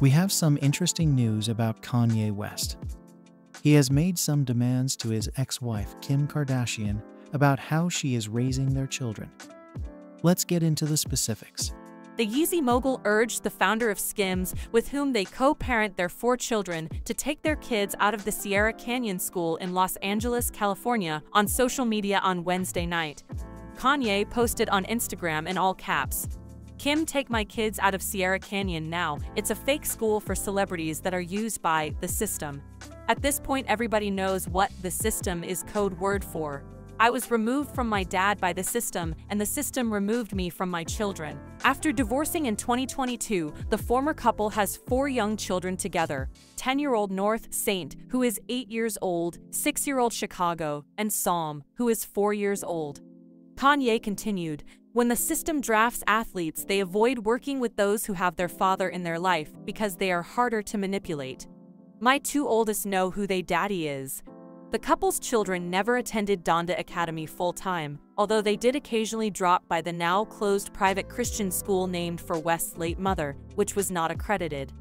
We have some interesting news about Kanye West. He has made some demands to his ex wife, Kim Kardashian, about how she is raising their children. Let's get into the specifics. The Yeezy mogul urged the founder of Skims, with whom they co-parent their four children, to take their kids out of the Sierra Canyon School in Los Angeles, California, on social media on Wednesday night. Kanye posted on Instagram in all caps, Kim, take my kids out of Sierra Canyon now. It's a fake school for celebrities that are used by the system. At this point, everybody knows what the system is code word for. I was removed from my dad by the system, and the system removed me from my children. After divorcing in 2022, the former couple has four young children together 10 year old North Saint, who is 8 years old, 6 year old Chicago, and Psalm, who is 4 years old. Kanye continued, when the system drafts athletes, they avoid working with those who have their father in their life because they are harder to manipulate. My two oldest know who they daddy is. The couple's children never attended Donda Academy full-time, although they did occasionally drop by the now-closed private Christian school named for West's late mother, which was not accredited.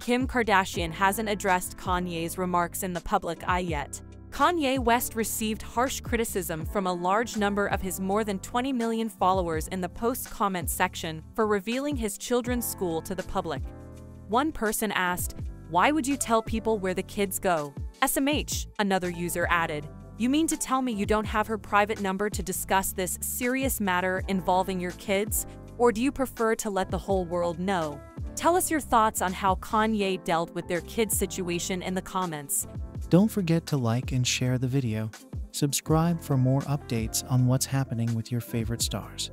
Kim Kardashian hasn't addressed Kanye's remarks in the public eye yet. Kanye West received harsh criticism from a large number of his more than 20 million followers in the post-comment section for revealing his children's school to the public. One person asked, why would you tell people where the kids go? SMH, another user added. You mean to tell me you don't have her private number to discuss this serious matter involving your kids? Or do you prefer to let the whole world know? Tell us your thoughts on how Kanye dealt with their kids' situation in the comments. Don't forget to like and share the video. Subscribe for more updates on what's happening with your favorite stars.